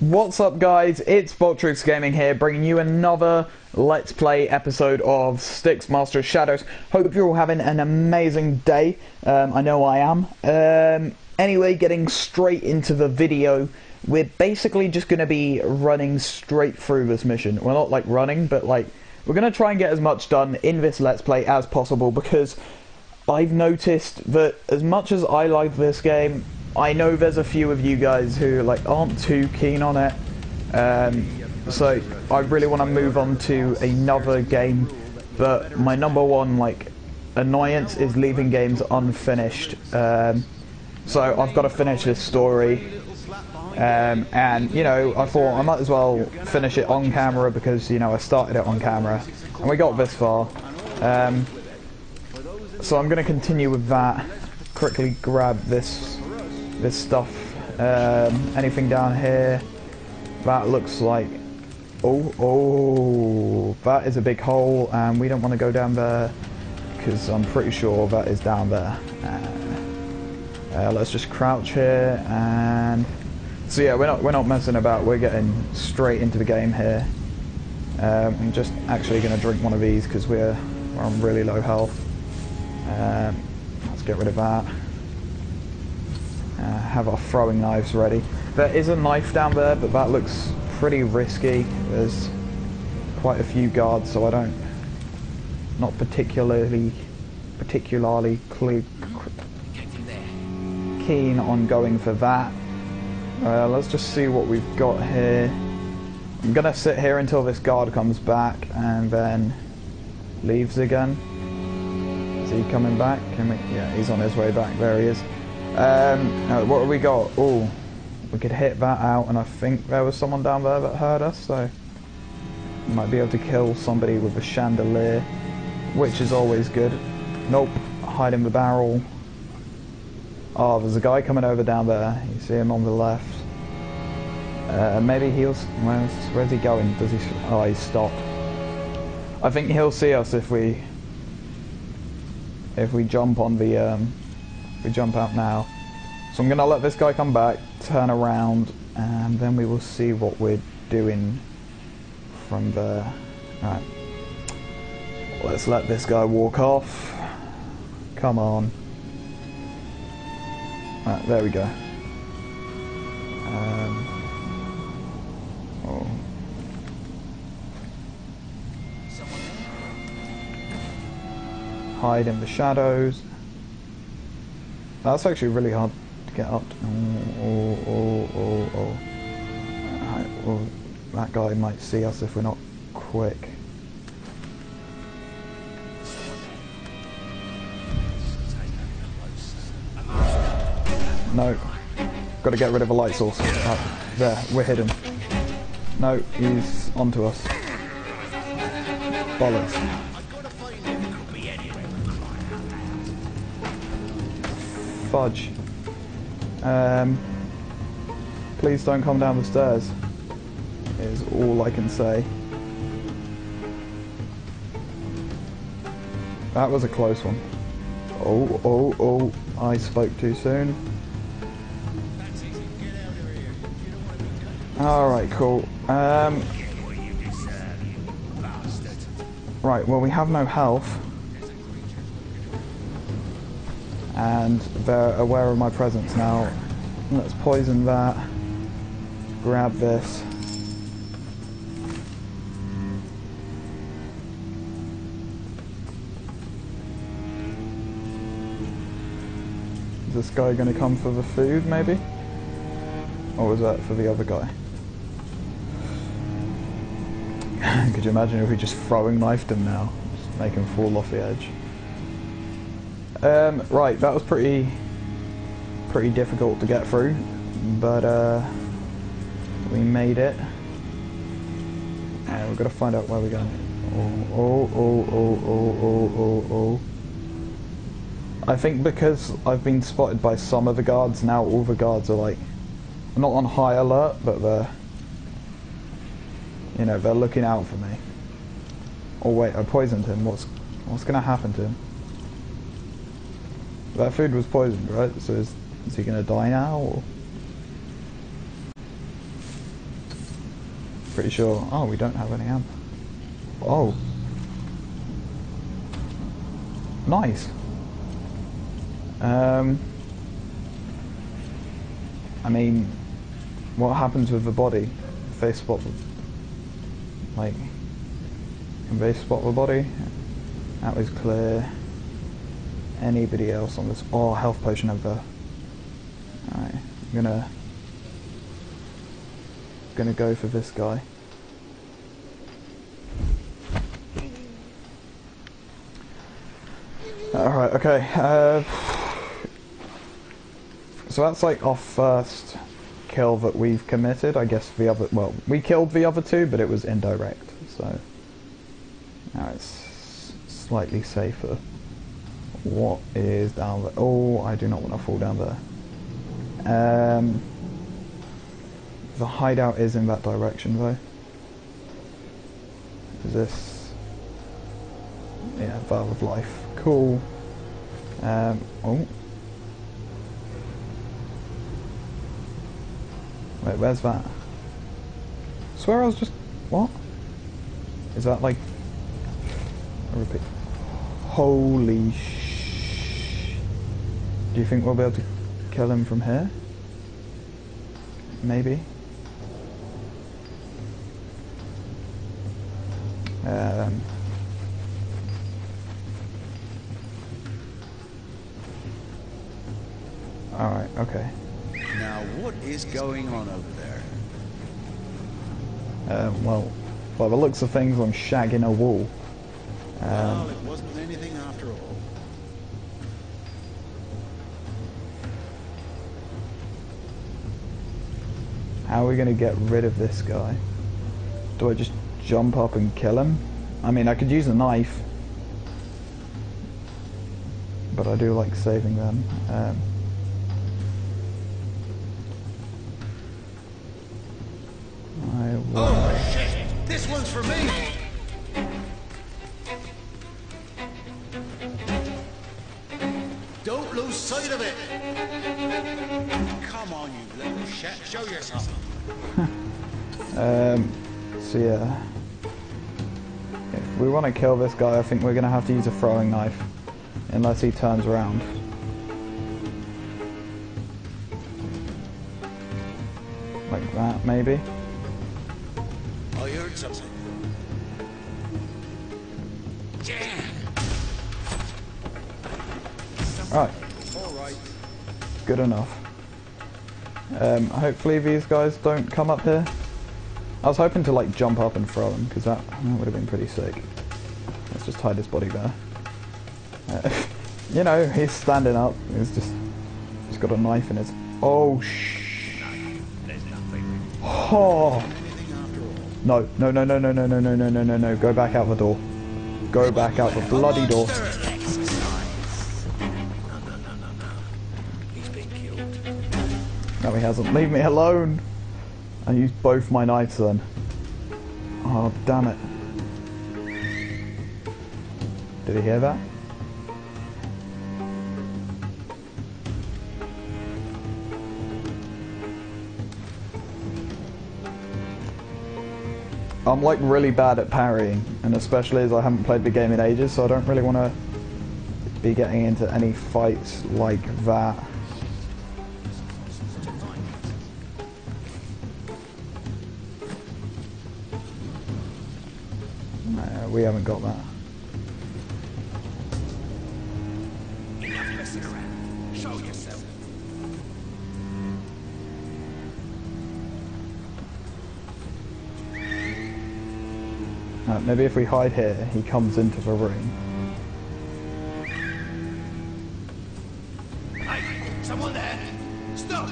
What's up guys, it's Boltrix Gaming here, bringing you another Let's Play episode of Styx Master of Shadows. Hope you're all having an amazing day, um, I know I am. Um, anyway, getting straight into the video, we're basically just going to be running straight through this mission. Well, not like running, but like, we're going to try and get as much done in this Let's Play as possible, because I've noticed that as much as I like this game, I know there's a few of you guys who like aren't too keen on it. Um, so I really want to move on to another game. But my number one like annoyance is leaving games unfinished. Um, so I've got to finish this story. Um, and you know, I thought I might as well finish it on camera because you know I started it on camera, and we got this far. Um, so I'm going to continue with that. Quickly grab this this stuff. Um, anything down here? That looks like... Oh, oh, that is a big hole, and we don't want to go down there, because I'm pretty sure that is down there. Uh, uh, let's just crouch here, and... So yeah, we're not, we're not messing about, we're getting straight into the game here. Um, I'm just actually going to drink one of these, because we're, we're on really low health. Um, let's get rid of that uh, have our throwing knives ready. There is a knife down there, but that looks pretty risky. There's quite a few guards, so I don't, not particularly, particularly keen on going for that. Uh, let's just see what we've got here. I'm gonna sit here until this guard comes back and then leaves again. Is he coming back? We? Yeah, he's on his way back. There he is. Um, what have we got? Oh, we could hit that out, and I think there was someone down there that heard us, so might be able to kill somebody with a chandelier, which is always good. Nope, hide in the barrel. Oh, there's a guy coming over down there. You see him on the left. Uh, maybe he'll. Where's, where's he going? Does he? Oh, he stopped. I think he'll see us if we if we jump on the um, we jump out now. So I'm going to let this guy come back, turn around, and then we will see what we're doing from there. Right. Let's let this guy walk off. Come on. Right, there we go. Um, oh. Hide in the shadows. That's actually really hard to get up. Oh, oh, oh, oh, oh. well, that guy might see us if we're not quick. No. Got to get rid of a light source. There, we're hidden. No, he's onto us. Bollocks. Fudge. Um, please don't come down the stairs. Is all I can say. That was a close one. Oh, oh, oh, I spoke too soon. Alright, cool. Um, right, well we have no health. And they're aware of my presence now. Let's poison that, grab this. Is this guy going to come for the food, maybe? Or was that for the other guy? Could you imagine if we just throwing knifed him now? Just make him fall off the edge. Um, right, that was pretty pretty difficult to get through, but uh, we made it. And we've got to find out where we're going. Oh, oh, oh, oh, oh, oh, oh, oh. I think because I've been spotted by some of the guards, now all the guards are like, not on high alert, but they're, you know, they're looking out for me. Oh wait, I poisoned him. What's, what's going to happen to him? That food was poisoned, right? So is, is he gonna die now? Or? Pretty sure. Oh, we don't have any ammo. Oh. Nice. Um. I mean, what happens with the body? If they spot like, can they spot the body? That was clear. Anybody else on this? Oh, health potion over. Alright, I'm gonna gonna go for this guy. Alright, okay. Uh, so that's like our first kill that we've committed. I guess the other, well, we killed the other two, but it was indirect, so now it's slightly safer. What is down there? Oh, I do not want to fall down there. Um, the hideout is in that direction though. Is this? Yeah, Valve of Life. Cool. Um, oh. Wait, where's that? I swear I was just... What? Is that like... A repeat? Holy sh... Do you think we'll be able to kill him from here? Maybe? Um... Alright, okay. Now, what is going on over there? Um, well, by the looks of things, I'm shagging a wall. Um, how are we going to get rid of this guy? Do I just jump up and kill him? I mean, I could use a knife. But I do like saving them. Um, to kill this guy, I think we're going to have to use a throwing knife. Unless he turns around. Like that, maybe? I heard something. Damn! Right, All right. good enough. Um, hopefully these guys don't come up here. I was hoping to like jump up and throw him, because that, that would have been pretty sick. Just hide his body there. Uh, you know, he's standing up. He's just, he's got a knife in his. Oh shh. Oh no no no no no no no no no no no no! Go back out the door. Go back out the bloody door. No, he hasn't. Leave me alone. I used both my knives then. Oh damn it! Did he hear that? I'm like really bad at parrying, and especially as I haven't played the game in ages, so I don't really want to be getting into any fights like that. We haven't got that. Maybe if we hide here, he comes into the room. Hey, someone there? Stop!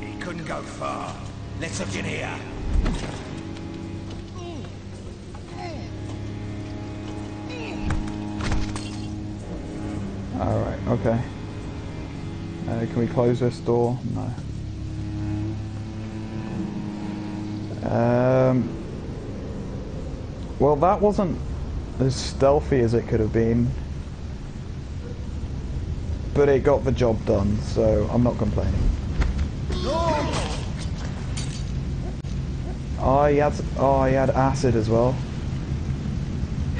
He couldn't go far. Let's look in here. Alright, okay. Uh, can we close this door? No. Um, well, that wasn't as stealthy as it could have been. But it got the job done, so I'm not complaining. Oh, he had, oh, he had acid as well.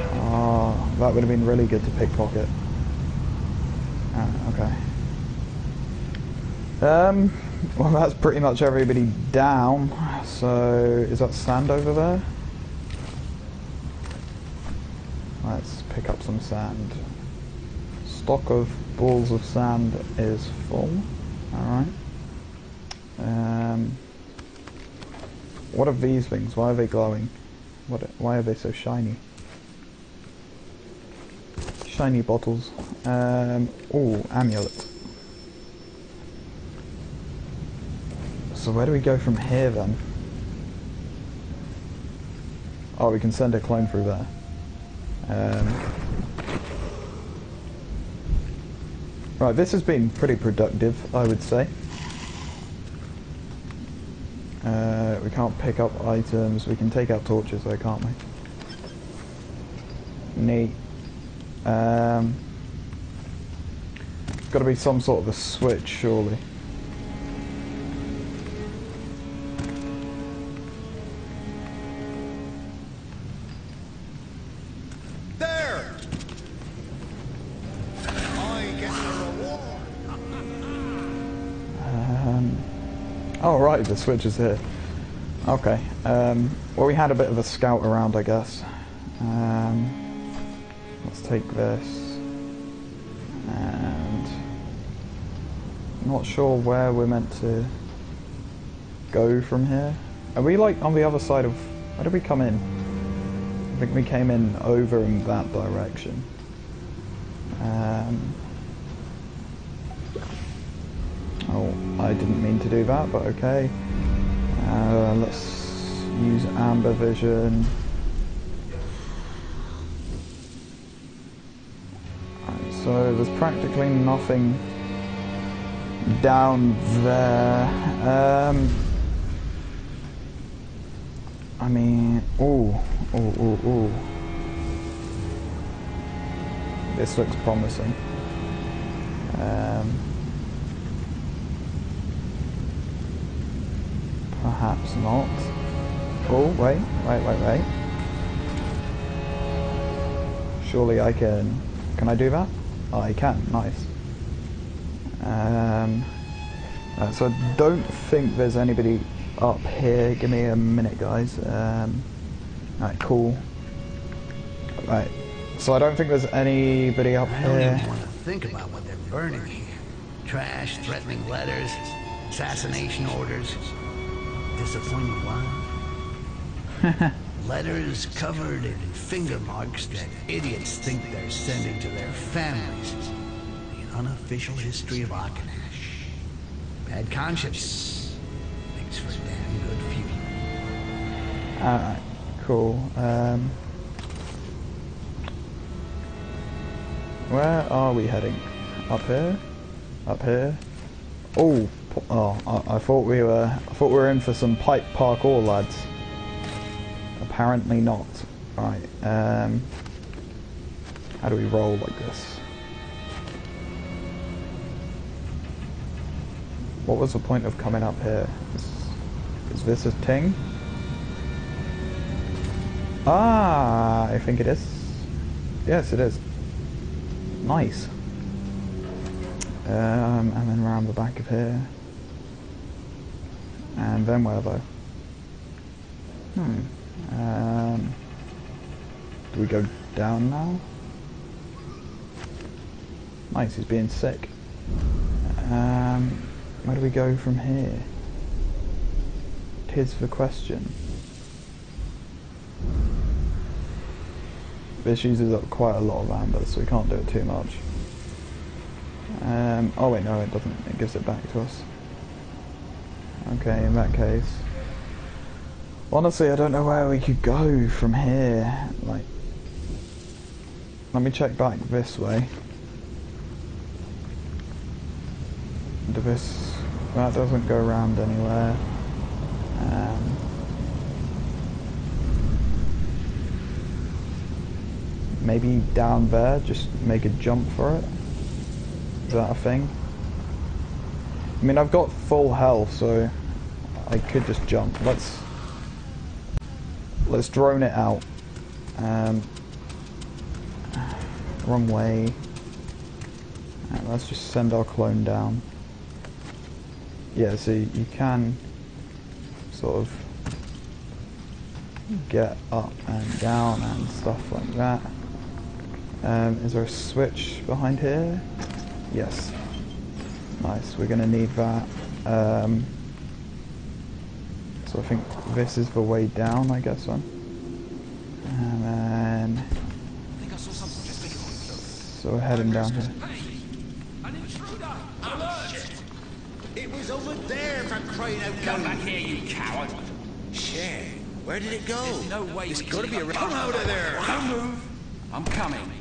Oh, that would have been really good to pickpocket. Ah, okay. Um, well, that's pretty much everybody down. So, is that sand over there? Let's pick up some sand. Stock of balls of sand is full. Alright. Um, what are these things? Why are they glowing? What? Why are they so shiny? Shiny bottles. Um, oh, amulet. So where do we go from here then? Oh, we can send a clone through there. Um, right, this has been pretty productive, I would say. Uh, we can't pick up items. We can take out torches though, can't we? Neat. Um, got to be some sort of a switch, surely. The switch is here. Okay. Um, well, we had a bit of a scout around, I guess. Um, let's take this. And not sure where we're meant to go from here. Are we like on the other side of? Where did we come in? I think we came in over in that direction. Um, didn't mean to do that, but okay. Uh, let's use amber vision. Right, so there's practically nothing down there. Um, I mean, oh, oh, oh, oh. This looks promising. Um, Perhaps not. Oh, wait, wait, wait, wait. Surely I can... Can I do that? Oh, I can. Nice. Um, uh, so I don't think there's anybody up here. Give me a minute, guys. Um, Alright, cool. Right. So I don't think there's anybody up I don't here. even want to think about what they're burning here. Trash, threatening letters, assassination orders. Disappointing why? Letters covered in finger marks that idiots think they're sending to their families. The unofficial history of Akenash. Bad conscience makes for a damn good future. Alright, cool. Um, where are we heading? Up here? Up here? Oh, oh! I, I thought we were. I thought we were in for some pipe parkour, lads. Apparently not. Right. Um, how do we roll like this? What was the point of coming up here? Is, is this a thing? Ah, I think it is. Yes, it is. Nice. Um, and then round the back of here. And then where though? Hmm. Um, do we go down now? Nice, he's being sick. Um, where do we go from here? Tis the question. This uses up quite a lot of amber, so we can't do it too much. Um, oh wait, no, it doesn't. It gives it back to us. Okay, in that case. Honestly, I don't know where we could go from here. Like, let me check back this way. Do this? That doesn't go around anywhere. Um, maybe down there, just make a jump for it. Is that a thing? I mean, I've got full health, so I could just jump. Let's let's drone it out. Um, wrong way. And let's just send our clone down. Yeah, so you can sort of get up and down and stuff like that. Um, is there a switch behind here? Yes. Nice, we're going to need that. Um, so I think this is the way down, I guess then. And then... So we're heading down here. It was over there for crying out Come loud. back here, you coward. Shit. Where did it go? No way. It's we gotta be leave around. Come out of there. Don't move. I'm coming.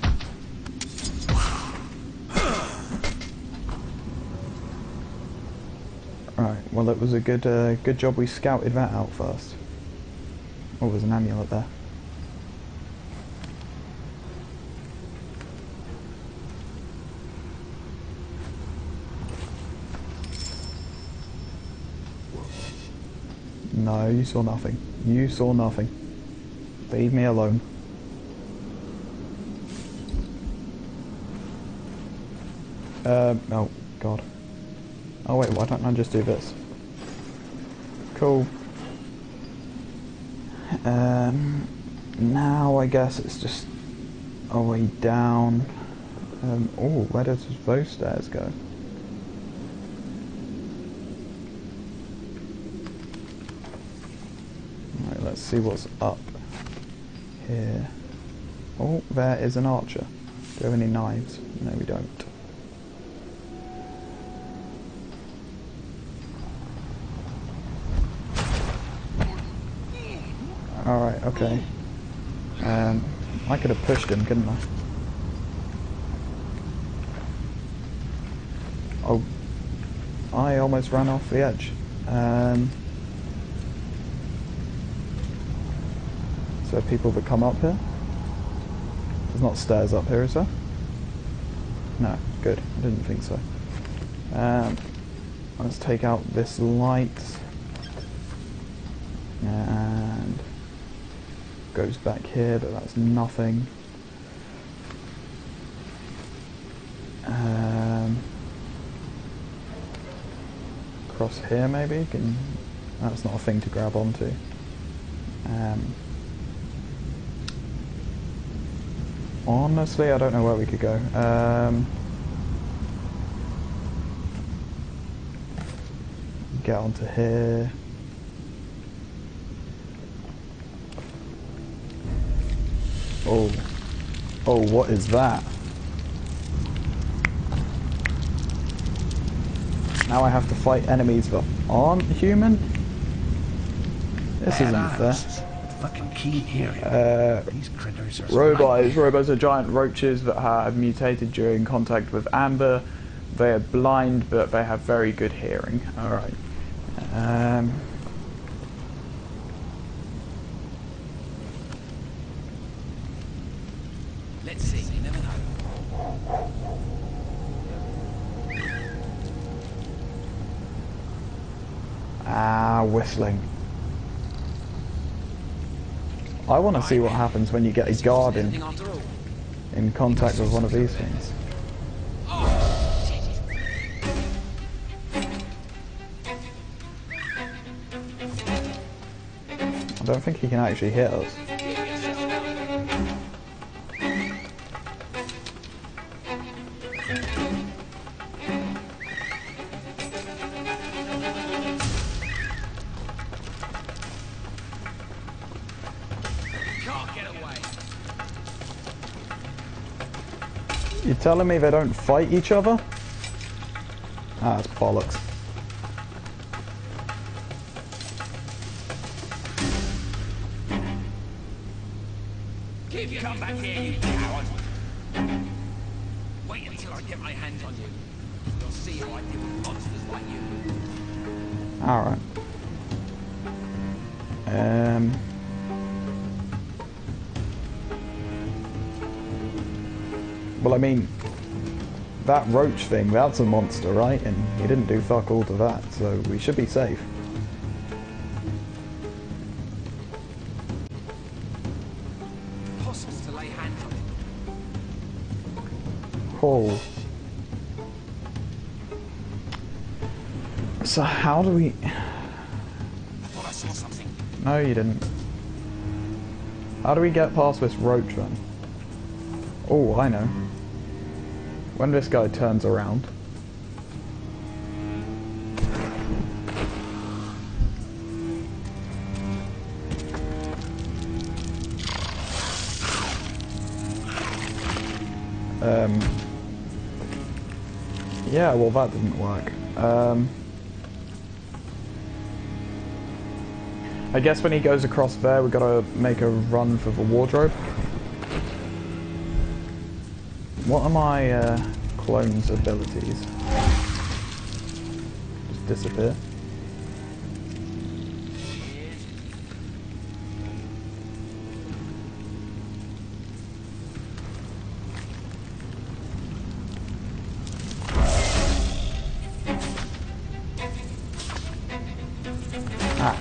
Right, well it was a good uh, good job we scouted that out first. Oh, there's an amulet there. No, you saw nothing. You saw nothing. Leave me alone. Um, oh, God. Oh wait, why don't I just do this? Cool. Um, now I guess it's just a way down. Um, oh, where does those stairs go? Right, let's see what's up here. Oh, there is an archer. Do we have any knives? No, we don't. Alright, okay. Um, I could have pushed him, couldn't I? Oh, I almost ran off the edge. Um, there people that come up here? There's not stairs up here, is there? No, good. I didn't think so. Um, let's take out this light. Goes back here, but that's nothing. Um, across here maybe? Can, that's not a thing to grab onto. Um, honestly, I don't know where we could go. Um, get onto here. Oh. Oh, what is that? Now I have to fight enemies that aren't human? This isn't fair. Fucking keen hearing. Uh, These critters are Robos. Robos are giant roaches that have mutated during contact with amber. They are blind, but they have very good hearing. Alright. Um, whistling. I want to see what happens when you get a guard in, in contact with one of these things. I don't think he can actually hit us. Telling me they don't fight each other? Ah, that's bollocks. Come back here, you coward. Wait until I get my hands on you. You'll see how I deal with monsters like you. Alright. Um. Well, I mean, that roach thing, that's a monster, right? And he didn't do fuck all to that, so we should be safe. lay hands on. Oh. So how do we... I thought I saw something. No, you didn't. How do we get past this roach then? Oh, I know. When this guy turns around. Um, yeah, well that didn't work. Um, I guess when he goes across there, we've gotta make a run for the wardrobe. What are my uh, clone's abilities? Just disappear. Ah.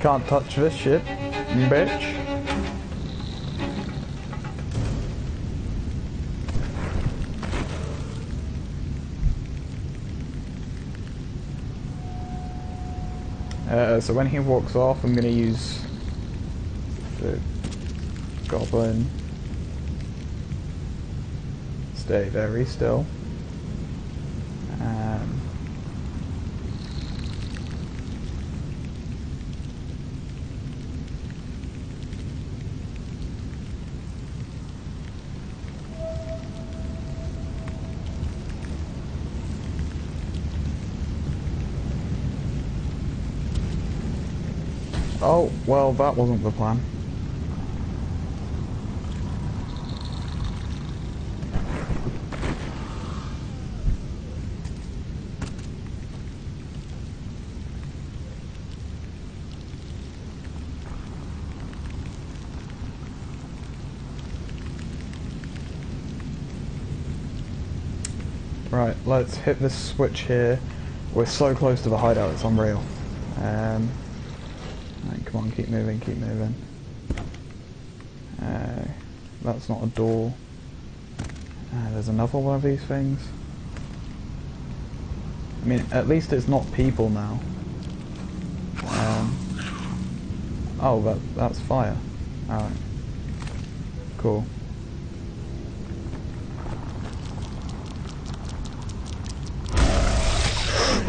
Can't touch this shit, bitch. Uh, so when he walks off, I'm going to use the goblin. Stay very still. Um, oh, well, that wasn't the plan. Right, let's hit this switch here. We're so close to the hideout, it's unreal. Um, right, come on, keep moving, keep moving. Uh, that's not a door. Uh, there's another one of these things. I mean, at least it's not people now. Um, oh, that that's fire. Alright. Cool.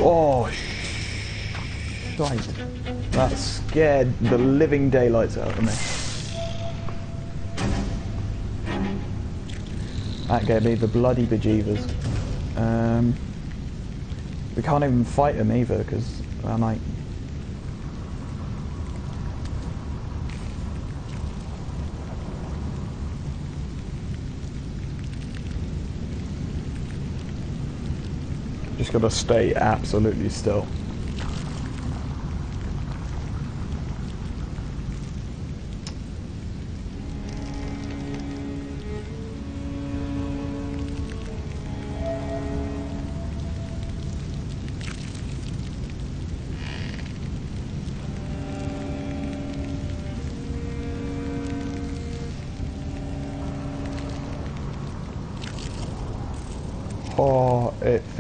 Oh, shite. That scared the living daylights out of me. That gave me the bloody bejeevers. Um, we can't even fight them either, because I might... Just gotta stay absolutely still.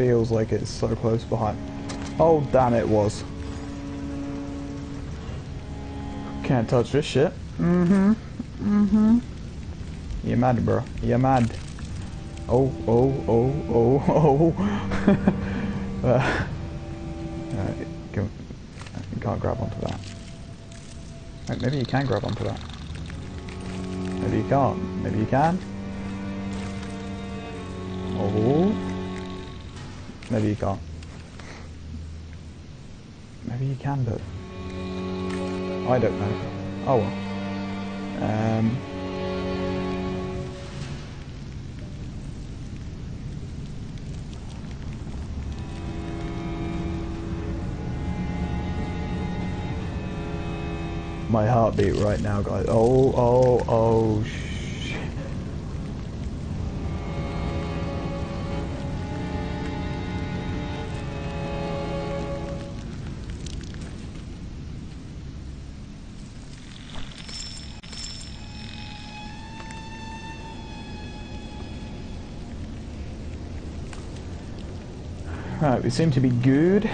Feels like it's so close behind. Oh, damn it was. Can't touch this shit. Mm-hmm. Mm-hmm. You're mad, bro. You're mad. Oh, oh, oh, oh, oh. uh, uh, can, you can't grab onto that. Wait, maybe you can grab onto that. Maybe you can't. Maybe you can. Oh. Maybe you can't. Maybe you can, but I don't know. Oh well. Um. My heartbeat right now, guys. Oh, oh, oh, shit. Right, we seem to be good.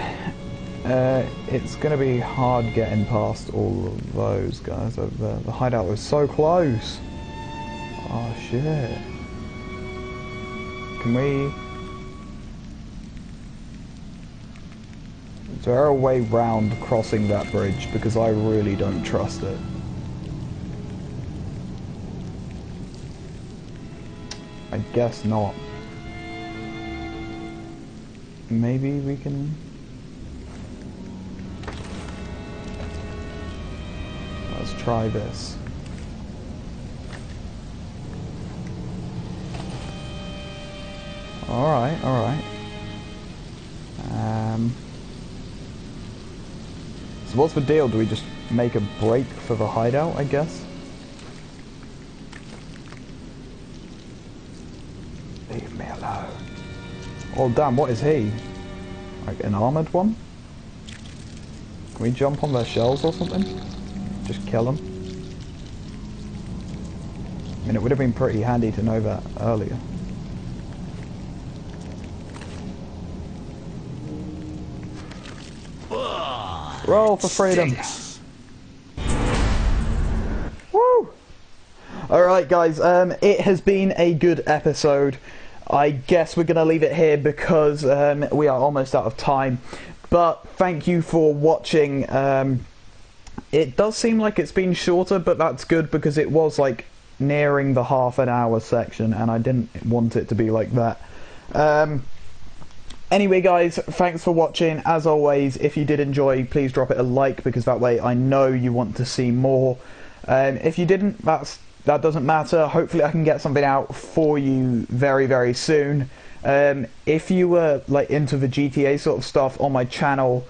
Uh, it's going to be hard getting past all of those guys over there. The hideout was so close. Oh shit. Can we... Is there a way round crossing that bridge? Because I really don't trust it. I guess not. Maybe we can... Let's try this. Alright, alright. Um, so what's the deal? Do we just make a break for the hideout, I guess? Leave me alone. Oh damn, what is he? Like an armoured one? Can we jump on their shells or something? Just kill them? I mean, it would have been pretty handy to know that earlier. Roll for freedom. Woo! Alright guys, um, it has been a good episode. I guess we're going to leave it here because um, we are almost out of time. But thank you for watching. Um, it does seem like it's been shorter, but that's good because it was like nearing the half an hour section and I didn't want it to be like that. Um, Anyway, guys, thanks for watching. As always, if you did enjoy, please drop it a like because that way I know you want to see more. Um, if you didn't, that's that doesn't matter. Hopefully, I can get something out for you very, very soon. Um, if you were like into the GTA sort of stuff on my channel,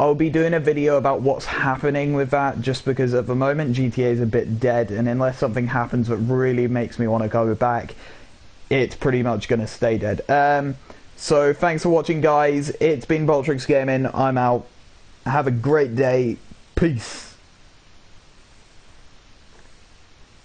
I'll be doing a video about what's happening with that. Just because at the moment GTA is a bit dead, and unless something happens that really makes me want to go back, it's pretty much going to stay dead. Um, so thanks for watching, guys. It's been Boltrix Gaming. I'm out. Have a great day. Peace.